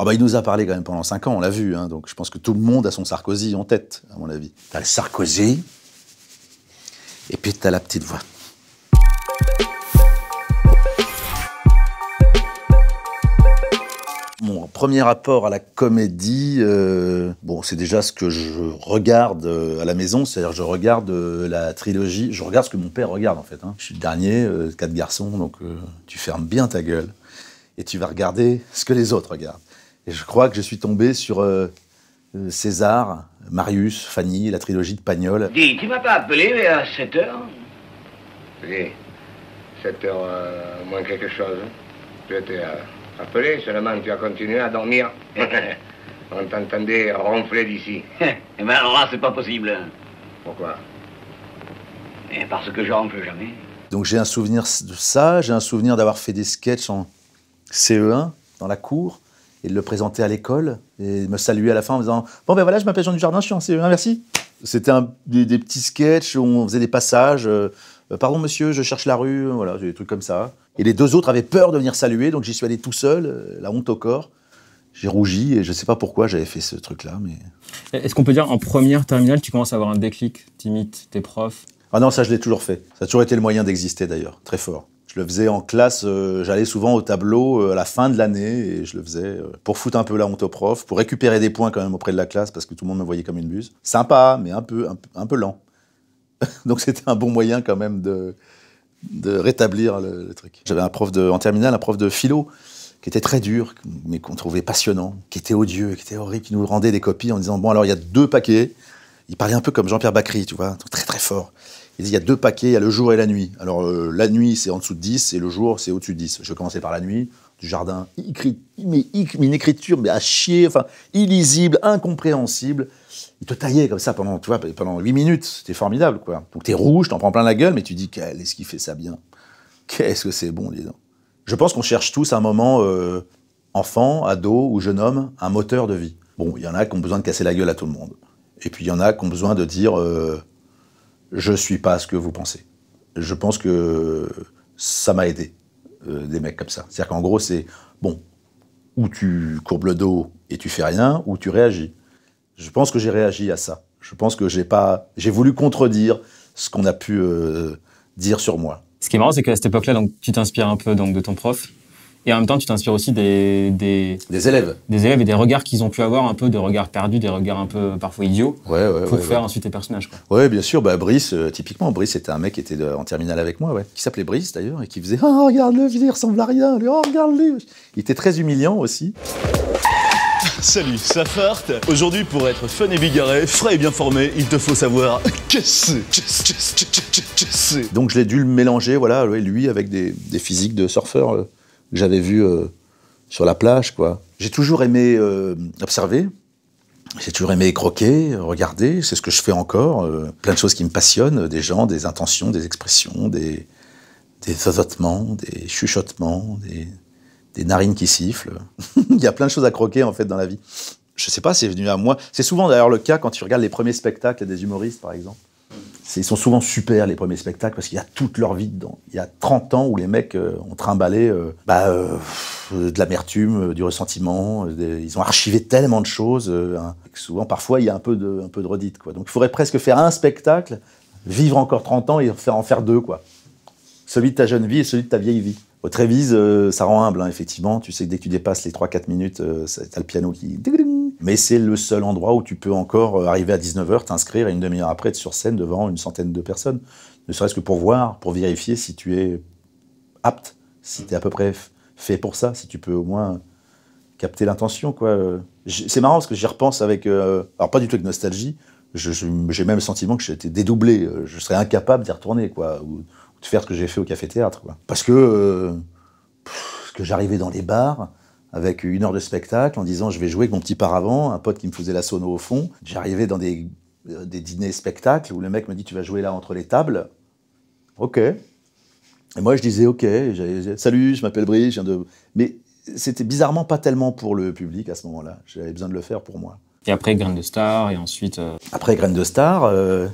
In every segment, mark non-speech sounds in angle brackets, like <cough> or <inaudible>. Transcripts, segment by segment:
Ah bah, il nous a parlé quand même pendant 5 ans, on l'a vu. hein, donc je pense que tout le monde a son Sarkozy en tête, à mon avis. T'as le Sarkozy, et puis t'as la petite voix. Mon premier rapport à la comédie, euh, bon, c'est déjà ce que je regarde euh, à la maison, c'est-à-dire je regarde euh, la trilogie, je regarde ce que mon père regarde en fait. hein. Je suis le dernier, quatre garçons, donc tu fermes bien ta gueule et tu vas regarder ce que les autres regardent. Et je crois que je suis tombé sur euh, euh, César, Marius, Fanny, la trilogie de Pagnol. Dis, tu m'as pas appelé à 7 heures Oui, 7 heures euh, moins quelque chose. Tu étais euh, appelé, seulement tu as continué à dormir. <laughs> On t'entendait ronfler d'ici. Eh ben alors là, c'est pas possible. Pourquoi? Eh, parce que je ronfle jamais. Donc j'ai un souvenir de ça, j'ai un souvenir d'avoir fait des sketchs en CE1 dans la cour et de le présenter à l'école et me saluer à la fin en disant Bon ben voilà, je m'appelle Jean Dujardin, je suis en CE1, merci. C'était des, des petits sketchs où on faisait des passages. euh, Pardon monsieur, je cherche la rue, voilà, des trucs comme ça. Et les deux autres avaient peur de venir saluer, donc j'y suis allé tout seul, euh, la honte au corps. J'ai rougi et je sais pas pourquoi j'avais fait ce truc-là, mais. Est-ce qu'on peut dire en première terminale, tu commences à avoir un déclic, t'imites tes profs Ah non, ça je l'ai toujours fait. Ça a toujours été le moyen d'exister d'ailleurs, très fort. Je le faisais en classe, euh, j'allais souvent au tableau euh, à la fin de l'année et je le faisais euh, pour foutre un peu la honte au prof, pour récupérer des points quand même auprès de la classe parce que tout le monde me voyait comme une buse. Sympa, mais un peu, un, peu- lent. <laughs> Donc c'était un bon moyen quand même de, rétablir le, le truc. J'avais un prof de, en terminale, un prof de philo qui était très dur, mais qu'on trouvait passionnant, qui était odieux, qui était horrible, qui nous rendait des copies en disant bon alors il y a deux paquets. Il parlait un peu comme Jean-Pierre Bacry, tu vois, très très fort. Il y a deux paquets, il y a le jour et la nuit. Alors euh, la nuit c'est en dessous de 10 et le jour c'est au-dessus de 10. Je vais commencer par la nuit, du jardin, écrit, mais, une écriture mais à chier, enfin illisible, incompréhensible. Il te taillait comme ça pendant, tu vois, pendant 8 minutes, c'était formidable quoi. Donc t'es rouge, t'en prends plein la gueule, mais tu dis quel est-ce qu'il fait ça bien? Qu'est-ce que c'est bon, dis donc. Je pense qu'on cherche tous un moment, euh, enfant, ado ou jeune homme, un moteur de vie. Bon, il y en a qui ont besoin de casser la gueule à tout le monde. Et puis il y en a qui ont besoin de dire euh, je suis pas ce que vous pensez. Je pense que ça m'a aidé, euh, des mecs comme ça. C'est-à-dire qu'en gros, c'est bon, ou tu courbes le dos et tu fais rien, ou tu réagis. Je pense que j'ai réagi à ça. Je pense que j'ai pas, j'ai voulu contredire ce qu'on a pu euh, dire sur moi. Ce qui est marrant, c'est qu'à cette époque-là, donc tu t'inspires un peu donc de ton prof, et en même temps, tu t'inspires aussi des, des, Des élèves. des élèves et des regards qu'ils ont pu avoir, un peu de regards perdus, des regards un peu parfois idiots, Ouais, ouais, pour ouais, faire ouais. ensuite tes personnages. Quoi. Ouais, bien sûr. Bah, Brice, euh, typiquement, Brice, c'était un mec qui était de- en terminale avec moi, ouais. Qui s'appelait Brice, d'ailleurs, et qui faisait Oh, regarde-le, il ressemble à rien. lui, Oh, regarde-le. Il était très humiliant aussi. <laughs> Salut, ça farte Aujourd'hui, pour être fun et bigarré, frais et bien formé, il te faut savoir qu'est-ce qu'est-ce c'est. Donc, je l'ai dû le mélanger, voilà, lui, avec des, des physiques de surfeurs euh, que j'avais vus euh, sur la plage, quoi. J'ai toujours aimé euh, observer. J'ai toujours aimé croquer, regarder, c'est ce que je fais encore. euh, plein de choses qui me passionnent, des gens, des intentions, des expressions, des, des des chuchotements, des, des narines qui sifflent. <laughs> Il y a plein de choses à croquer en fait dans la vie. Je sais pas, c'est venu à moi. C'est souvent d'ailleurs le cas quand tu regardes les premiers spectacles des humoristes par exemple. Ils sont souvent super les premiers spectacles parce qu'il y a toute leur vie dedans. Il y a 30 ans où les mecs euh, ont trimballé euh, bah, euh, de l'amertume, du ressentiment. ils ont archivé tellement de choses. hein, que souvent, parfois, il y a un peu de, un de redite. Quoi. Donc il faudrait presque faire un spectacle, vivre encore 30 ans et faire en faire deux. Quoi. Celui de ta jeune vie et celui de ta vieille vie. Au Trévise, ça rend humble, hein, effectivement. Tu sais que dès que tu dépasses les 3-4 minutes, t'as le piano qui... Mais c'est le seul endroit où tu peux encore euh, arriver à 19h, t'inscrire et une demi-heure après être sur scène devant une centaine de personnes. Ne serait-ce que pour voir, pour vérifier si tu es apte, si tu es à peu près fait pour ça, si tu peux au moins capter l'intention. C'est marrant parce que j'y repense avec... euh, alors pas du tout avec nostalgie, j'ai même le sentiment que j'étais dédoublé. euh, Je serais incapable d'y retourner, quoi, ou de faire ce que j'ai fait au café-théâtre. Parce que, euh, que j'arrivais dans les bars avec une heure de spectacle en disant je vais jouer avec mon petit paravent, un pote qui me faisait la sono au fond. J'arrivais dans des, euh, des dîners spectacles où le mec me dit tu vas jouer là entre les tables. Ok. Et moi je disais ok, salut, je m'appelle Brice, je viens de... Mais c'était bizarrement pas tellement pour le public à ce moment-là. J'avais besoin de le faire pour moi. Et après, Graine de Star, et ensuite. euh, Après Graine de Star, euh,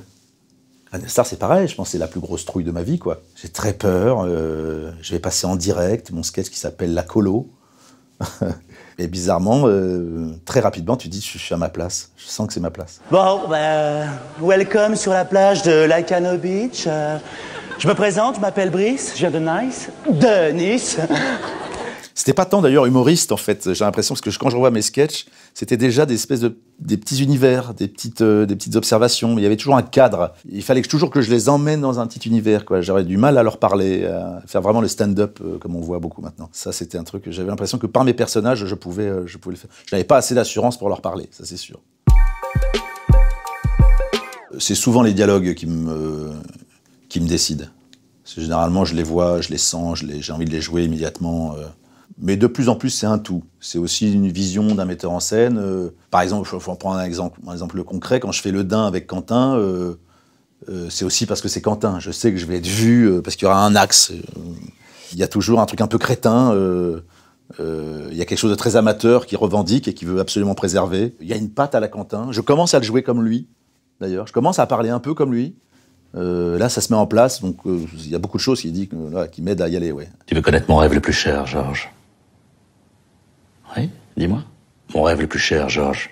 Graine de Star c'est pareil, je pense que c'est la plus grosse trouille de ma vie. quoi. J'ai très peur, euh, je vais passer en direct mon sketch qui s'appelle La Colo. <laughs> Et bizarrement, euh, très rapidement, tu dis, je suis à ma place. Je sens que c'est ma place. Bon, bah, welcome sur la plage de Laicano Beach. Euh, je me présente, je m'appelle Brice, je viens de Nice. De Nice. <laughs> C'était pas tant d'ailleurs humoriste en fait. J'ai l'impression parce que quand je revois mes sketchs, c'était déjà des espèces de des petits univers, des petites euh, des petites observations. Il y avait toujours un cadre. Il fallait toujours que je les emmène dans un petit univers. Quoi. J'aurais du mal à leur parler, à faire vraiment le stand-up euh, comme on voit beaucoup maintenant. Ça, c'était un truc j'avais l'impression que par mes personnages, je pouvais euh, je pouvais le faire. Je n'avais pas assez d'assurance pour leur parler, ça c'est sûr. C'est souvent les dialogues qui me qui me décident. Généralement, je les vois, je les sens, j'ai envie de les jouer immédiatement. Mais de plus en plus, c'est un tout. C'est aussi une vision d'un metteur en scène. Euh, par exemple, il faut prendre un exemple, un exemple concret. Quand je fais le Dain avec Quentin, euh, euh, c'est aussi parce que c'est Quentin. Je sais que je vais être vu parce qu'il y aura un axe. Il y a toujours un truc un peu crétin. Il y a quelque chose de très amateur qui revendique et qui veut absolument préserver. Il y a une patte à la Quentin. Je commence à le jouer comme lui, d'ailleurs. Je commence à parler un peu comme lui. là, ça se met en place, donc il y a beaucoup de choses qui, dit, m'aident à y aller. Ouais. Tu veux connaître mon rêve le plus cher, Georges? Dis-moi. Mon rêve le plus cher, Georges,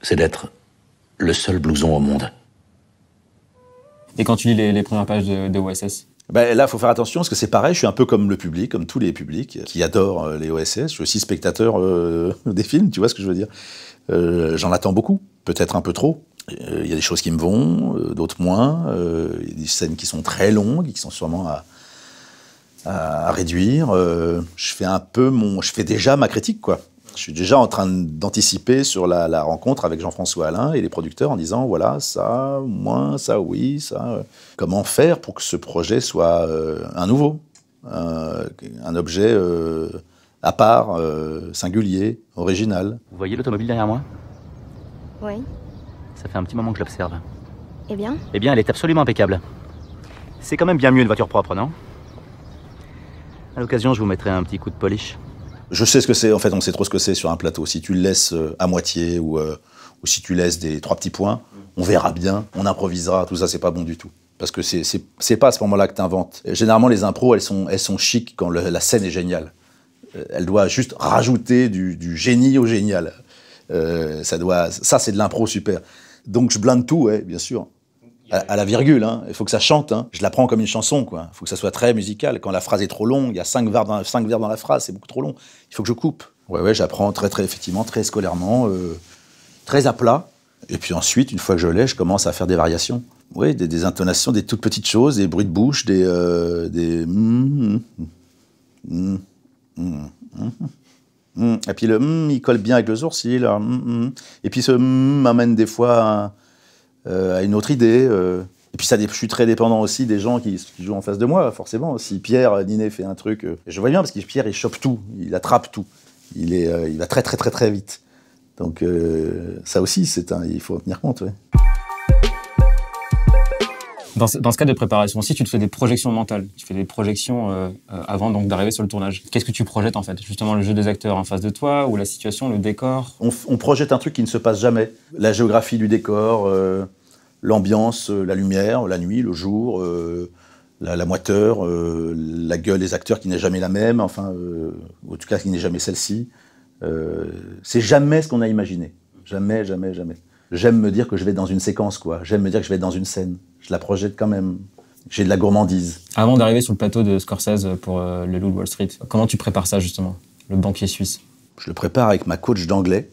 c'est d'être le seul blouson au monde. Et quand tu lis les, premières pages de, OSS ben là, il faut faire attention parce que c'est pareil, je suis un peu comme le public, comme tous les publics qui adorent euh, les OSS. Je suis aussi spectateur euh, <laughs> des films, tu vois ce que je veux dire. Euh, j'en attends beaucoup, peut-être un peu trop. Il y a des choses qui me vont, d'autres moins. Il y a des scènes qui sont très longues, qui sont sûrement à, à, réduire. Euh, je fais un peu mon, je fais déjà ma critique, quoi. Je suis déjà en train d'anticiper sur la, rencontre avec Jean-François Alain et les producteurs en disant voilà ça, moins ça, oui, ça. Comment faire pour que ce projet soit euh, un nouveau, un objet euh, à part, singulier, original. Vous voyez l'automobile derrière moi? Oui. Ça fait un petit moment que je l'observe. Eh bien? Eh bien, elle est absolument impeccable. C'est quand même bien mieux une voiture propre, non? À l'occasion, je vous mettrai un petit coup de polish. Je sais ce que c'est, en fait, on sait trop ce que c'est sur un plateau. Si tu le laisses euh, à moitié ou, euh, ou si tu laisses des trois petits points, on verra bien, on improvisera, tout ça, c'est pas bon du tout. Parce que c'est pas à ce moment-là que tu inventes. Généralement, les impros, elles sont, elles chic quand la scène est géniale. Euh, elle doit juste rajouter du, génie au génial. ça, ça c'est de l'impro super. Donc je blinde tout, bien sûr à, la virgule. Hein. Il faut que ça chante. Hein. Je la prends comme une chanson. Il faut que ça soit très musical. Quand la phrase est trop longue, il y a cinq vers dans, la phrase, c'est beaucoup trop long. Il faut que je coupe. Ouais, ouais, j'apprends très, très, effectivement, très scolairement, euh, très à plat. Et puis ensuite, une fois que je l'ai, je commence à faire des variations. Oui, des, intonations, des toutes petites choses, des bruits de bouche, des. Euh, des mm, mm, mm, et puis le il colle bien avec le sourcil. Et puis ce m'amène des fois euh, à une autre idée. Euh. Et puis ça, je suis très dépendant aussi des gens qui, jouent en face de moi, forcément. Si Pierre Ninet fait un truc, euh, je vois bien parce que Pierre il chope tout, il attrape tout, il est, il va très très très très vite. Donc ça aussi, c'est un, il faut en tenir compte. Ouais. Dans ce, dans ce, cas de préparation aussi, tu te fais des projections mentales. Tu fais des projections avant donc d'arriver sur le tournage. Qu'est-ce que tu projettes en fait? Justement le jeu des acteurs en face de toi ou la situation, le décor? On, on projette un truc qui ne se passe jamais. La géographie du décor, l'ambiance, euh, la lumière, la nuit, le jour, euh, la, moiteur, euh, la gueule des acteurs qui n'est jamais la même, enfin, en tout cas qui n'est jamais celle-ci. c'est jamais ce qu'on a imaginé. Jamais, jamais, jamais. J'aime me dire que je vais dans une séquence, quoi. J'aime me dire que je vais dans une scène. Je la projette quand même. J'ai de la gourmandise. Avant d'arriver sur le plateau de Scorsese pour Le Loup de Wall Street, comment tu prépares ça, justement, le banquier suisse? Je le prépare avec ma coach d'anglais.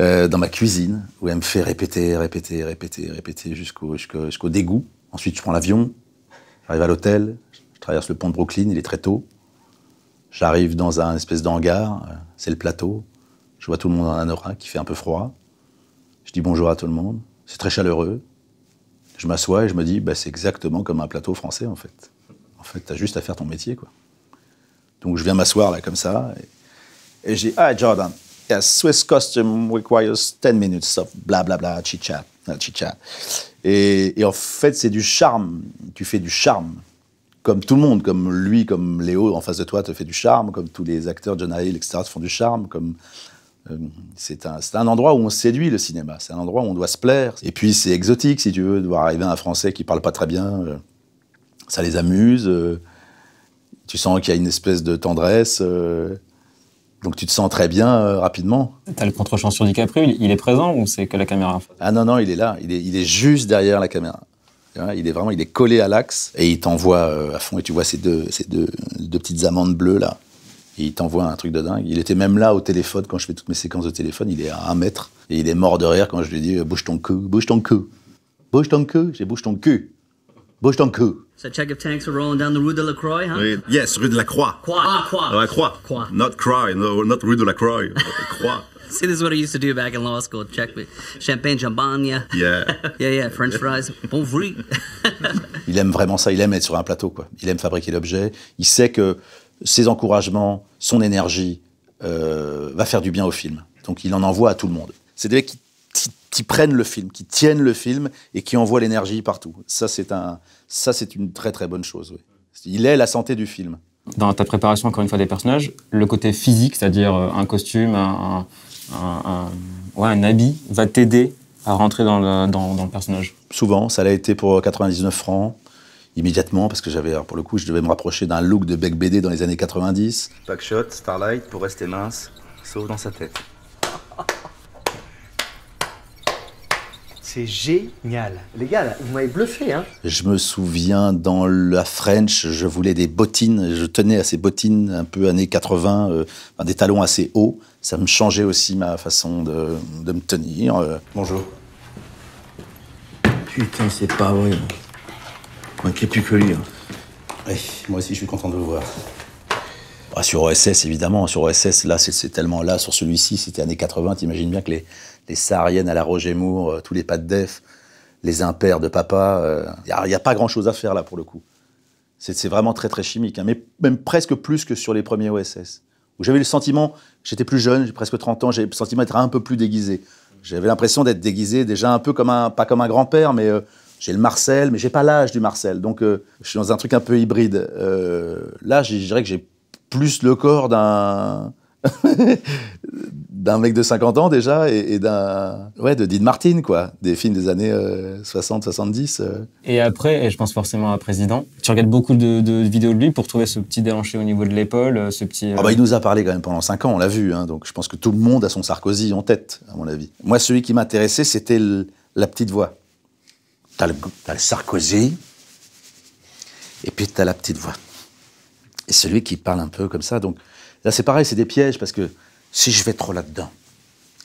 Euh, dans ma cuisine, où elle me fait répéter, répéter, répéter, répéter jusqu'au jusqu'au dégoût. Ensuite, je prends l'avion, j'arrive à l'hôtel, je traverse le pont de Brooklyn, il est très tôt. J'arrive dans un espèce d'hangar, euh, c'est le plateau. Je vois tout le monde en anorak, qui fait un peu froid. Je dis bonjour à tout le monde, c'est très chaleureux. Je m'assois et je me dis, bah, c'est exactement comme un plateau français en fait. En fait, t'as juste à faire ton métier, quoi. Donc je viens m'asseoir là comme ça, et, et dis, ah Jordan, Yes, Swiss costume requires 10 minutes of bla bla bla, chit-chat, uh, et, en fait, c'est du charme. Tu fais du charme. Comme tout le monde, comme lui, comme Léo en face de toi te fait du charme, comme tous les acteurs, John Hill, etc., te font du charme. Comme, euh, c'est un, un, endroit où on séduit le cinéma. C'est un endroit où on doit se plaire. Et puis, c'est exotique, si tu veux, de voir arriver un Français qui parle pas très bien. Euh, ça les amuse. Euh, Tu sens qu'il y a une espèce de tendresse. Donc tu te sens très bien euh, rapidement. T'as le contre-champ sur DiCaprio, il, est présent ou c'est que la caméra Ah non, non, il est là. Il est, il est juste derrière la caméra. Il est vraiment, il est collé à l'axe et il t'envoie euh, à fond. Et tu vois ces deux, ces deux, deux petites amandes bleues là. Et il t'envoie un truc de dingue. Il était même là au téléphone quand je fais toutes mes séquences de téléphone. Il est à un mètre et il est mort de rire quand je lui dis euh, bouge ton cul, bouge ton cul, bouge ton cul. J'ai bouge ton cul, bouge ton cul. So check if tanks are rolling down the rue de la Croix, huh? Oui. Yes, rue de la Croix. Croix. Ah, Croix. La Croix. Croix. Not Croix, no, not rue de la Croix. Croix. <laughs> See, this is what I used to do back in law school. Check me. Champagne, champagne. Yeah. <laughs> yeah, yeah. French fries. <laughs> Bon fruit. Il aime vraiment ça, il aime être sur un plateau, quoi. Il aime fabriquer l'objet. Il sait que ses encouragements, son énergie, euh, va faire du bien au film. Donc il en envoie à tout le monde. C'est des mecs qui, qui- qui prennent le film, qui tiennent le film et qui envoient l'énergie partout. Ça, c'est un, ça, c'est une très très bonne chose. oui. Il est la santé du film. Dans ta préparation, encore une fois, des personnages, le côté physique, c'est-à-dire euh, un costume, un, un- un- un- ouais, un habit, va t'aider à rentrer dans le, dans, dans le personnage? Souvent, ça l'a été pour 99 francs, immédiatement, parce que j'avais, alors, pour le coup, je devais me rapprocher d'un look de Beck BD dans les années 90. Backshot, Starlight pour rester mince, sauf dans sa tête. C'est génial. Les gars, là, vous m'avez bluffé, hein Je me souviens dans la French, je voulais des bottines, je tenais à ces bottines un peu années 80, euh, des talons assez hauts. Ça me changeait aussi ma façon de, de me tenir. euh. Bonjour. Putain, c'est pas vrai. Moi qui plus que lui. hein. Oui, moi aussi je suis content de vous voir. Ah, sur OSS, évidemment, sur OSS, là, c'est- c'est tellement là, sur celui-ci, c'était années 80, t'imagines bien que les, les sahariennes à la Roger Moore, euh, tous les pas de def, les impairs de papa, il n'y a, pas grand-chose à faire là pour le coup. C'est vraiment très très chimique, hein, mais même presque plus que sur les premiers OSS. Où j'avais le sentiment, j'étais plus jeune, j'ai presque 30 ans, j'avais le sentiment d'être un peu plus déguisé. J'avais l'impression d'être déguisé déjà un peu comme un, pas comme un grand-père, mais euh, j'ai le Marcel, mais j'ai pas l'âge du Marcel. Donc euh, je suis dans un truc un peu hybride. Euh, là, je dirais que j'ai plus le corps d'un <laughs> d'un mec de 50 ans déjà et, et d'un ouais de Dean Martin quoi, des films des années 60 70. Et après, et je pense forcément à Président, tu regardes beaucoup de, de vidéos de lui pour trouver ce petit déhanché au niveau de l'épaule, euh, ce petit... euh, Ah bah, il nous a parlé quand même pendant 5 ans, on l'a vu. hein, donc je pense que tout le monde a son Sarkozy en tête, à mon avis. Moi, celui qui m'intéressait, c'était la petite voix. T'as le, t'as le Sarkozy, et puis t'as la petite voix. Et celui qui parle un peu comme ça. Donc là, c'est pareil, c'est des pièges, parce que si je vais trop là-dedans,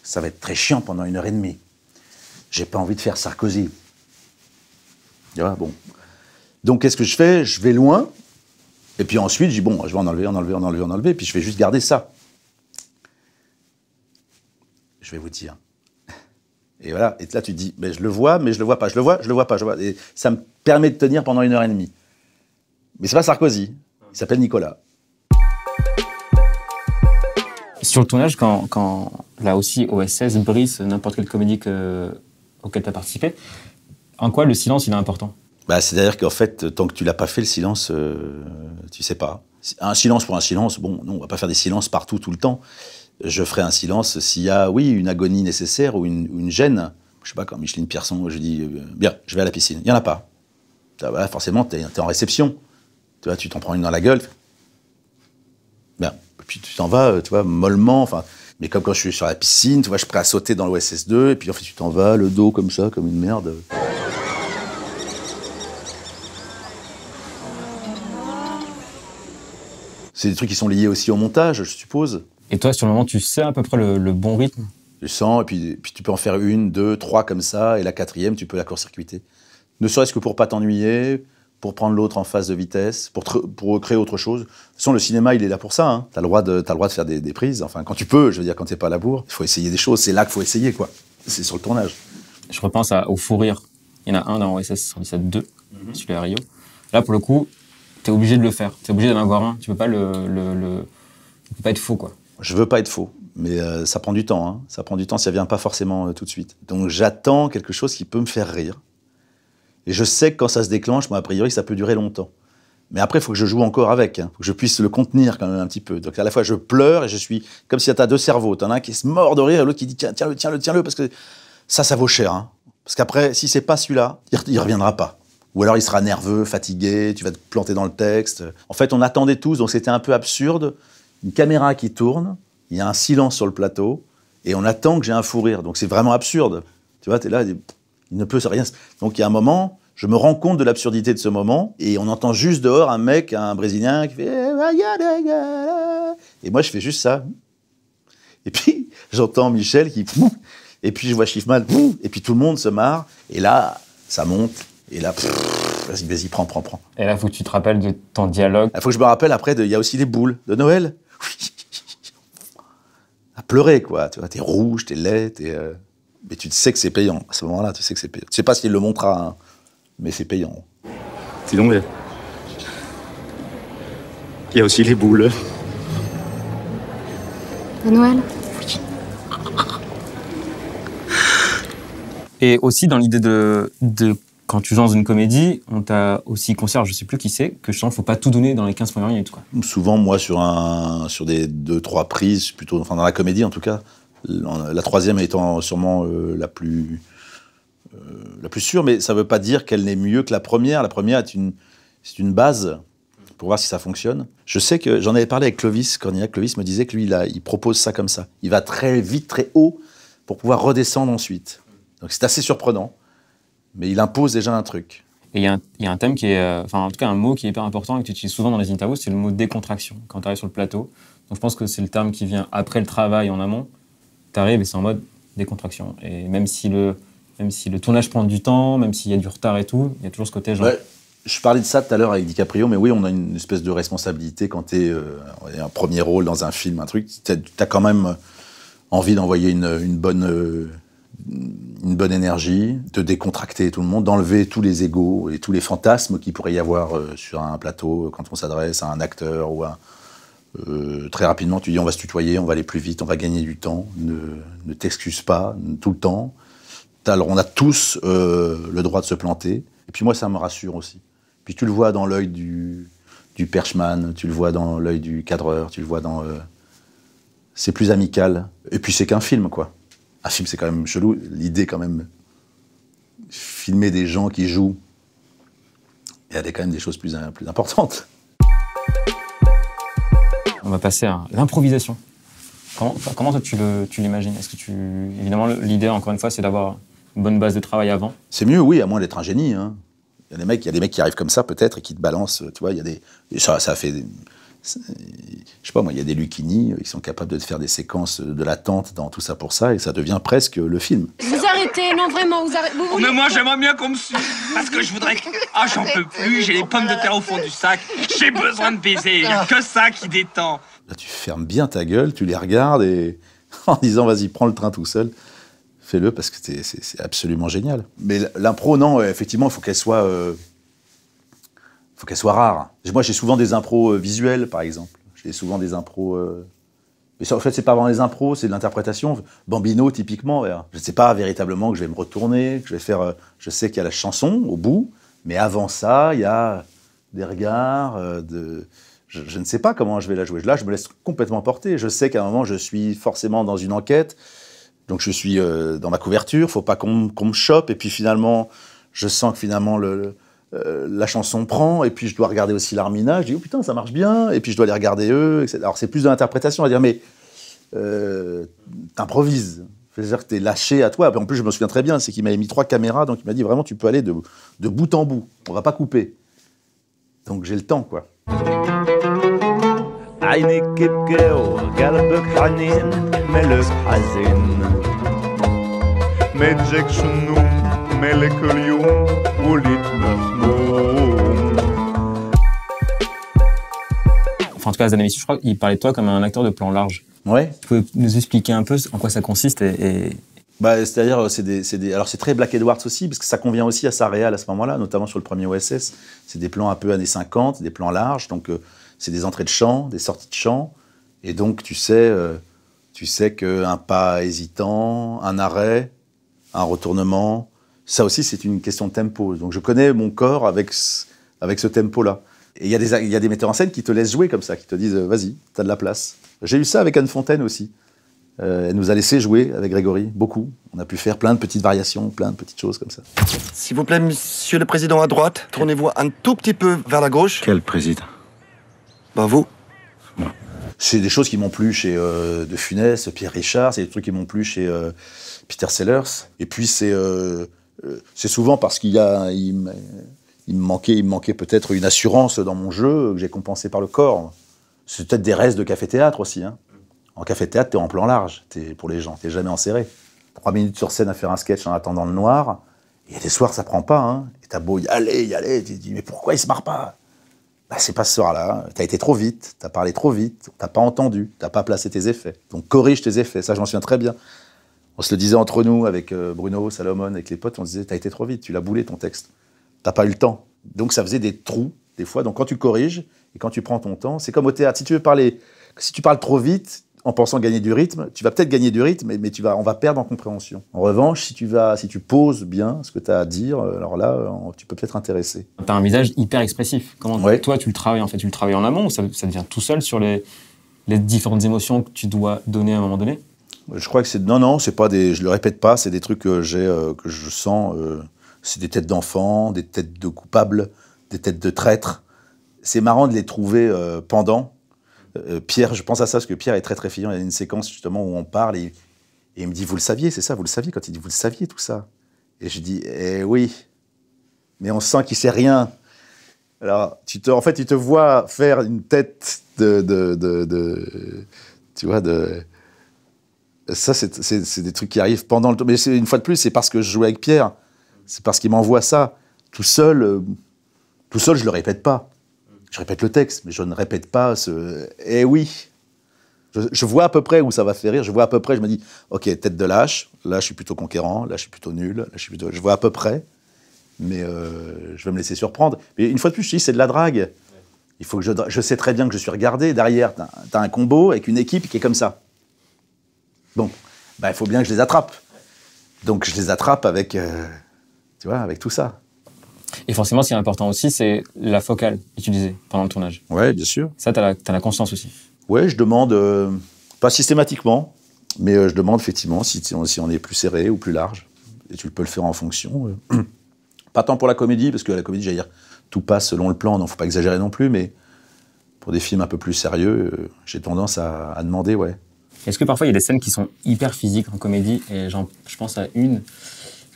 ça va être très chiant pendant une heure et demie. J'ai pas envie de faire Sarkozy. Tu vois, bon. Donc qu'est-ce que je fais? Je vais loin, et puis ensuite, je dis, bon, je vais en enlever, en enlever, en enlever, en enlever, puis je vais juste garder ça. Je vais vous dire. Et voilà, et là tu dis, mais je le vois, mais je le vois pas, je le vois, je le vois pas, je vois. Et ça me permet de tenir pendant une heure et demie. Mais c'est pas Sarkozy, il s'appelle Nicolas. Sur le tournage, quand, là aussi OSS, Brice, n'importe quelle comédie que, auquel tu as participé, en quoi le silence il est important? Bah, C'est-à-dire qu'en fait, tant que tu l'as pas fait, le silence, euh, tu sais pas. Un silence pour un silence, bon, non, on va pas faire des silences partout, tout le temps. Je ferai un silence s'il y a, oui, une agonie nécessaire ou une, gêne. Je sais pas, quand Micheline Pierson, je dis, euh, bien, je vais à la piscine. Il y en a pas. Ah, voilà, forcément, tu es, en réception. Tu vois, tu t'en prends une dans la gueule. Bien. Et puis tu t'en vas, euh, tu vois, mollement. Enfin, mais comme quand je suis sur la piscine, tu vois, je suis prêt à sauter dans l'OSS 2, et puis en fait, tu t'en vas, le dos comme ça, comme une merde. C'est des trucs qui sont liés aussi au montage, je suppose. Et toi, sur le moment, tu sais à peu près le, le bon rythme? Tu sens, et puis, puis tu peux en faire une, deux, trois comme ça, et la quatrième, tu peux la court-circuiter. Ne serait-ce que pour pas t'ennuyer, pour prendre l'autre en phase de vitesse, pour, créer autre chose. De toute façon, le cinéma, il est là pour ça. Hein. Tu as le droit de, t'as le droit de faire des, des prises, enfin, quand tu peux, je veux dire, quand t'es pas à la bourre. Il faut essayer des choses, c'est là qu'il faut essayer, quoi. C'est sur le tournage. Je repense à- au fou rire. Il y en a un dans OSS 117 2, celui à Rio. Là, pour le coup, tu es obligé de le faire. Tu es obligé d'en avoir un. Tu peux pas le, le, le- tu peux pas être faux, quoi. Je veux pas être faux, mais euh, ça prend du temps. Hein. Ça prend du temps, ça vient pas forcément euh, tout de suite. Donc j'attends quelque chose qui peut me faire rire. Et je sais que quand ça se déclenche, moi, a priori, ça peut durer longtemps. Mais après, il faut que je joue encore avec. Il faut que je puisse le contenir quand même un petit peu. Donc à la fois, je pleure et je suis comme si tu as deux cerveaux. Tu en as un qui se mord de rire et l'autre qui dit tiens, tiens-le, tiens-le, tiens-le, parce que ça, ça vaut cher. hein. Parce qu'après, si c'est pas celui-là, il, il reviendra pas. Ou alors il sera nerveux, fatigué, tu vas te planter dans le texte. En fait, on attendait tous, donc c'était un peu absurde. Une caméra qui tourne, il y a un silence sur le plateau, et on attend que j'ai un fou rire. Donc c'est vraiment absurde. Tu vois, tu es là, il ne peut rien. Donc il y a un moment, je me rends compte de l'absurdité de ce moment, et on entend juste dehors un mec, un Brésilien, qui fait. Et moi, je fais juste ça. Et puis, <laughs> j'entends Michel qui. <laughs> Et puis, je vois Schiffman, <laughs> et puis tout le monde se marre, et là, ça monte, et là, vas-y, vas-y, prends, prends, prends. Et là, faut que tu te rappelles de ton dialogue. Il faut que je me rappelle après, de- il y a aussi les boules de Noël. À pleurer, quoi. Tu vois, t'es rouge, t'es laid, t'es. euh, Mais tu sais que c'est payant. À ce moment-là, tu sais que c'est payant. Tu sais pas s'il le montrera, hein, mais c'est payant. Sinon, il il y a aussi les boules. De Noël Et aussi dans l'idée de, de quand tu joues dans une comédie, on t'a aussi conseillé, alors je sais plus qui c'est, que justement, faut pas tout donner dans les 15 premières minutes. Quoi. Souvent, moi, sur, un, sur des deux, trois prises, plutôt, enfin dans la comédie en tout cas, la la troisième étant sûrement euh, la plus euh, la plus sûre, mais ça veut pas dire qu'elle n'est mieux que la première. La première est une, c'est une base pour voir si ça fonctionne. Je sais que j'en avais parlé avec Clovis Cornillac. Clovis me disait que lui, il, propose ça comme ça. Il va très vite, très haut pour pouvoir redescendre ensuite. Donc c'est assez surprenant, mais il impose déjà un truc. Et il y, a un- il y a un thème qui est, euh, enfin en tout cas un mot qui est hyper important et que tu utilises souvent dans les interviews, c'est le mot décontraction quand tu arrives sur le plateau. Donc je pense que c'est le terme qui vient après le travail en amont. Tu arrives et c'est en mode décontraction. Et même si le, même si le tournage prend du temps, même s'il y a du retard et tout, il y a toujours ce côté genre. Je parlais de ça tout à l'heure avec DiCaprio, mais oui, on a une espèce de responsabilité quand tu es un premier rôle dans un film, un truc. Tu as, quand même envie d'envoyer une, bonne, euh, une bonne énergie, de décontracter tout le monde, d'enlever tous les égaux et tous les fantasmes qu'il pourrait y avoir euh, sur un plateau quand on s'adresse à un acteur ou à. euh, très rapidement, tu dis on va se tutoyer, on va aller plus vite, on va gagner du temps, ne t'excuse pas tout le temps. Alors on a tous euh, le droit de se planter, et puis moi ça me rassure aussi. Puis tu le vois dans l'œil du, perchman, tu le vois dans l'œil du cadreur, tu le vois dans... euh, c'est plus amical. Et puis c'est qu'un film, quoi. Un film c'est quand même chelou, l'idée quand même... Filmer des gens qui jouent, il y a quand même des choses plus, plus importantes. On va passer à l'improvisation. Comment, comment toi tu l'imagines? Est-ce que tu, évidemment, l'idée encore une fois, c'est d'avoir une bonne base de travail avant. C'est mieux, oui, à moins d'être un génie. hein. Il y a des mecs, il y a des mecs qui arrivent comme ça peut-être et qui te balancent. Tu vois, il y a des, et ça, ça fait, des- je sais pas moi, il y a des Lucchini euh, qui sont capables de te faire des séquences de l'attente dans tout ça pour ça et ça devient presque le film. Vous arrêtez, non vraiment, vous arrêtez. Vous Oh, mais moi j'aimerais bien qu'on me suive Parce que je voudrais que... Ah j'en peux plus, j'ai les pommes de terre au fond du sac J'ai besoin de baiser, y a que ça qui détend Là, tu fermes bien ta gueule, tu les regardes et <laughs> en disant vas-y, prends le train tout seul. Fais-le parce que c'est- absolument génial. Mais l'impro, non, euh, effectivement, il faut qu'elle soit, euh, faut soit rare. Moi, j'ai souvent des impros euh, visuels, par exemple. J'ai souvent des impros. Mais en fait, c'est pas vraiment les impros, c'est de l'interprétation. Bambino, typiquement, je ne sais pas véritablement que je vais me retourner, que je vais faire. Je sais qu'il y a la chanson au bout, mais avant ça, il y a des regards, je ne sais pas comment je vais la jouer. Là, je me laisse complètement porter. Je sais qu'à un moment, je suis forcément dans une enquête. Donc, je suis euh, dans ma couverture. faut pas qu'on me- chope. Et puis, finalement, je sens que finalement, le, le- euh, la chanson prend. Et puis, je dois regarder aussi l'Armina. Je dis, oh putain, ça marche bien. Et puis, je dois les regarder eux. etc. Alors, c'est plus de l'interprétation. On va dire, mais euh, t'improvises. C'est-à-dire que t'es lâché à toi. En plus, je me souviens très bien, c'est qu'il m'avait mis trois caméras. Donc, il m'a dit, vraiment, tu peux aller de, de bout en bout. On va pas couper. Donc, j'ai le temps, quoi عينك يبكي وقلبك حنين ملك حزين ما تجيكش النوم مالك اليوم وليت مهموم Enfin, en tout cas, Zanemi, je crois qu'il parlait de toi comme un acteur de plan large. Ouais. Tu peux nous expliquer un peu en quoi ça consiste et, et- Bah, c'est-à-dire, c'est des, c'est des- alors c'est très Black Edwards aussi, parce que ça convient aussi à sa réal à ce moment-là, notamment sur le premier OSS. C'est des plans un peu années 50, des plans larges, donc euh, c'est des entrées de chant, des sorties de chant, et donc tu sais, euh, tu sais qu'un pas hésitant, un arrêt, un retournement, ça aussi c'est une question de tempo. Donc je connais mon corps avec ce, avec ce tempo-là. Et il y, a des- il y a des metteurs en scène qui te laissent jouer comme ça, qui te disent euh, vas-y, t'as de la place. J'ai eu ça avec Anne Fontaine aussi. Euh, elle nous a laissé jouer avec Grégory, beaucoup. On a pu faire plein de petites variations, plein de petites choses comme ça. S'il vous plaît, monsieur le président à droite, tournez-vous un tout petit peu vers la gauche. Quel président? Vous. C'est des choses qui m'ont plu chez euh, De Funès, Pierre Richard, c'est des trucs qui m'ont plu chez euh, Peter Sellers. Et puis c'est euh, c'est souvent parce qu'il y a il, me- manquait manquait peut-être une assurance dans mon jeu que j'ai compensé par le corps. C'est peut-être des restes de café-théâtre aussi. Hein. En café-théâtre, t'es en plan large, t'es pour les gens, t'es jamais enserré. Trois minutes sur scène à faire un sketch en attendant le noir. A des soirs, ça prend pas. Hein. Et t'as beau y aller, y aller, tu te dis mais pourquoi il se marre pas? Bah, c'est pas ce soir-là. T'as été trop vite, t'as parlé trop vite, t'as pas entendu, t'as pas placé tes effets. Donc corrige tes effets. Ça, je m'en souviens très bien. On se le disait entre nous avec euh, Bruno, Salomon, avec les potes. On se disait, t'as été trop vite, tu l'as boulé ton texte. T'as pas eu le temps. Donc ça faisait des trous des fois. Donc quand tu corriges et quand tu prends ton temps, c'est comme au théâtre. Si tu veux parler, si tu parles trop vite en pensant gagner du rythme, tu vas peut-être gagner du rythme, mais, tu vas, on va perdre en compréhension. En revanche, si tu vas, si tu poses bien ce que tu as à dire, euh, alors là, euh, tu peux peut-être intéresser. T'as un visage hyper expressif. Comment Ouais. toi tu le travailles en fait Tu le travailles en amont ou ça, ça devient tout seul sur les, les différentes émotions que tu dois donner à un moment donné? Je crois que c'est non non, c'est pas des je le répète pas, c'est des trucs que j'ai euh, que je sens euh, c'est des têtes d'enfants, des têtes de coupables, des têtes de traîtres. C'est marrant de les trouver euh, pendant Euh, Pierre, je pense à ça parce que Pierre est très très fiant, il y a une séquence justement où on parle et, il me dit vous le saviez, c'est ça, vous le saviez quand il dit vous le saviez tout ça. Et je dis eh oui. Mais on sent qu'il sait rien. Alors, tu te, en fait, tu te vois faire une tête de, tu vois, de, ça, c'est- des trucs qui arrivent pendant le tour. Mais une fois de plus, c'est parce que je joue avec Pierre. C'est parce qu'il m'envoie ça. Tout seul, euh, tout seul, je le répète pas. Je répète le texte, mais je ne répète pas ce. Eh oui. Je, vois à peu près où ça va faire rire. Je vois à peu près. Je me dis, ok, tête de lâche. Là, je suis plutôt conquérant. Là, je suis plutôt nul. Là, je suis plutôt. Je vois à peu près, mais euh, je vais me laisser surprendre. Mais une fois de plus, je dis, c'est de la drague. Il faut que je, je sais très bien que je suis regardé. Derrière, tu as, un combo avec une équipe qui est comme ça. Bon, bah, il faut bien que je les attrape. Donc je les attrape avec, euh, tu vois, avec tout ça. Et forcément, ce qui est important aussi, c'est la focale utilisée pendant le tournage. Ouais, bien sûr. Ça, tu as, la conscience aussi. Ouais, je demande, euh, pas systématiquement, mais euh, je demande effectivement si, si on, est plus serré ou plus large. Et tu peux le faire en fonction. euh. <clears throat> Pas tant pour la comédie, parce que la comédie, j'allais dire, tout passe selon le plan, donc faut pas exagérer non plus, mais pour des films un peu plus sérieux, euh, j'ai tendance à, à demander, ouais. Est-ce que parfois il y a des scènes qui sont hyper physiques en comédie? Et j'en- je pense à une,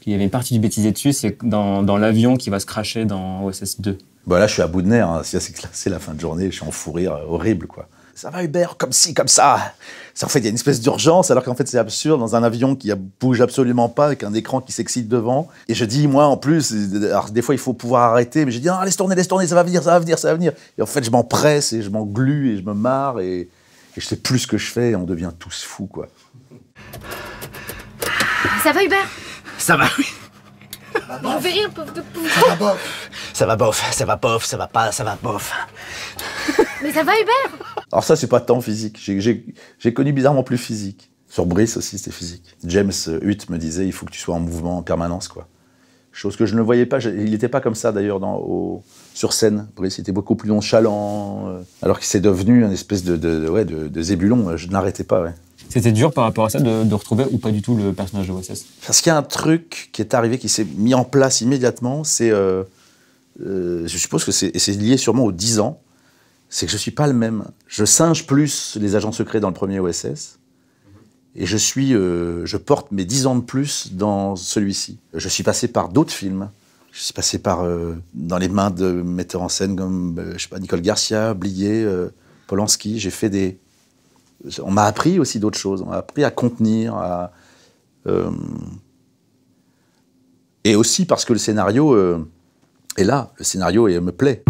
il y avait une partie du bêtisier dessus, c'est dans, dans l'avion qui va se cracher dans OSS 2. Bah là, je suis à bout de nerfs. hein. C'est la fin de journée. Je suis en fou rire euh, horrible, quoi. Ça va, Hubert, comme ci, comme ça. C'est- En fait, il y a une espèce d'urgence, alors qu'en fait, c'est absurde dans un avion qui bouge absolument pas, avec un écran qui s'excite devant. Et je dis, moi, en plus, euh, alors des fois, il faut pouvoir arrêter, mais je dis, ah, laisse tourner, laisse tourner, ça va venir, ça va venir, ça va venir. Et en fait, je m'empresse et je m'englue et je me marre et, et je sais plus ce que je fais et on devient tous fous, quoi. Ça va, Hubert? Ça va, oui. Je vais rire, pauvre de pauvre. Ça va bof. Ça va bof, ça va bof, ça va pas, ça va bof. Mais ça va, Hubert? Alors ça, c'est pas tant physique. J'ai- connu bizarrement plus physique. Sur Brice aussi, c'était physique. James Hutt me disait, il faut que tu sois en mouvement en permanence, quoi. Chose que je ne voyais pas. Il n'était pas comme ça, d'ailleurs, dans- au- sur scène. Brice était beaucoup plus nonchalant, euh, alors qu'il s'est devenu un espèce de, de, de- ouais, de, de zébulon. Je ne l'arrêtais pas, ouais. C'était dur par rapport à ça de, retrouver ou pas du tout le personnage de OSS Parce qu'il y a un truc qui est arrivé, qui s'est mis en place immédiatement, c'est, euh, euh, je suppose que c'est lié sûrement aux 10 ans, c'est que je suis pas le même. Je singe plus les agents secrets dans le premier OSS, et je suis, euh, je porte mes 10 ans de plus dans celui-ci. Je suis passé par d'autres films. Je suis passé par dans les mains de metteurs en scène comme, je sais pas, Nicole Garcia, Blier, Polanski. J'ai fait des, on m'a appris aussi d'autres choses. On m'a appris à contenir, à euh, et aussi parce que le scénario euh, est là. Le scénario et me plaît.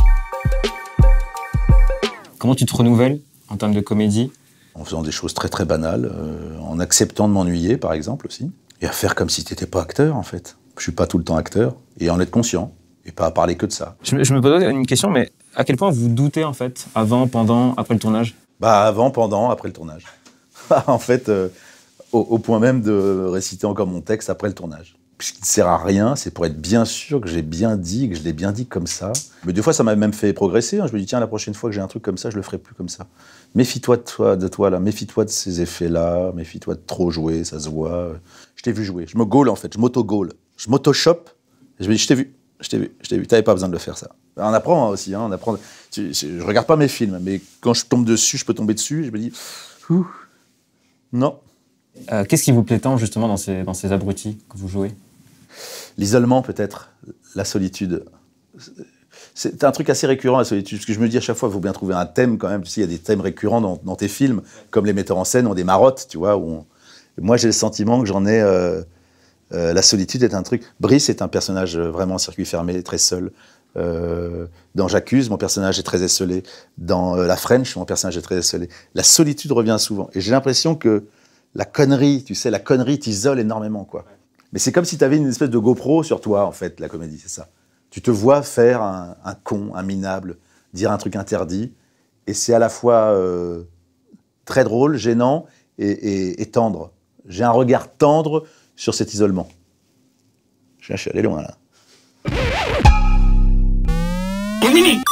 Comment tu te renouvelles en termes de comédie? En faisant des choses très très banales, euh, en acceptant de m'ennuyer par exemple aussi, et à faire comme si t'étais pas acteur en fait. Je suis pas tout le temps acteur, et en être conscient, et pas à parler que de ça. je me, je me posais une question, mais à quel point vous doutez en fait, avant, pendant, après le tournage? Bah avant, pendant, après le tournage. <laughs> en fait, euh, au, point même de réciter encore mon texte après le tournage. ce qui ne sert à rien, c'est pour être bien sûr que j'ai bien dit, que je l'ai bien dit comme ça. Mais des fois, ça m'a même fait progresser. hein. Je me dis, tiens, la prochaine fois que j'ai un truc comme ça, je le ferai plus comme ça. Méfie-toi de toi, de toi là. Méfie-toi de ces effets-là. Méfie-toi de trop jouer, ça se voit. Je t'ai vu jouer. Je me gaule en fait. Je m'auto-gaule. Je m'auto-chope. Je me dis, je t'ai vu. Je t'ai vu. Je t'ai vu. T'avais pas besoin de le faire ça. On apprend aussi. Hein, on apprend. Tu- Je, je regarde pas mes films, mais quand je tombe dessus, je peux tomber dessus. Et je me dis, ouh, non. Euh, Qu'est-ce qui vous plaît tant justement dans ces, dans ces abrutis que vous jouez? L'isolement, peut-être, la solitude. C'est un truc assez récurrent, la solitude, parce que je me dis à chaque fois, il faut bien trouver un thème quand même. Tu sais, il y a des thèmes récurrents dans, dans tes films, comme les metteurs en scène ont des marottes, tu vois. Où on- Moi, j'ai le sentiment que j'en ai. euh, euh, la solitude est un truc. Brice est un personnage vraiment en circuit fermé, très seul. Euh, dans J'accuse, mon personnage est très esselé. Dans euh, La French, mon personnage est très esselé. La solitude revient souvent. Et j'ai l'impression que la connerie, tu sais, la connerie t'isole énormément, quoi. Mais c'est comme si tu avais une espèce de GoPro sur toi, en fait, la comédie, c'est ça. Tu te vois faire un, con, un minable, dire un truc interdit, et c'est à la fois euh, très drôle, gênant et- et tendre. J'ai un regard tendre sur cet isolement. Je suis allé loin, là. Emini.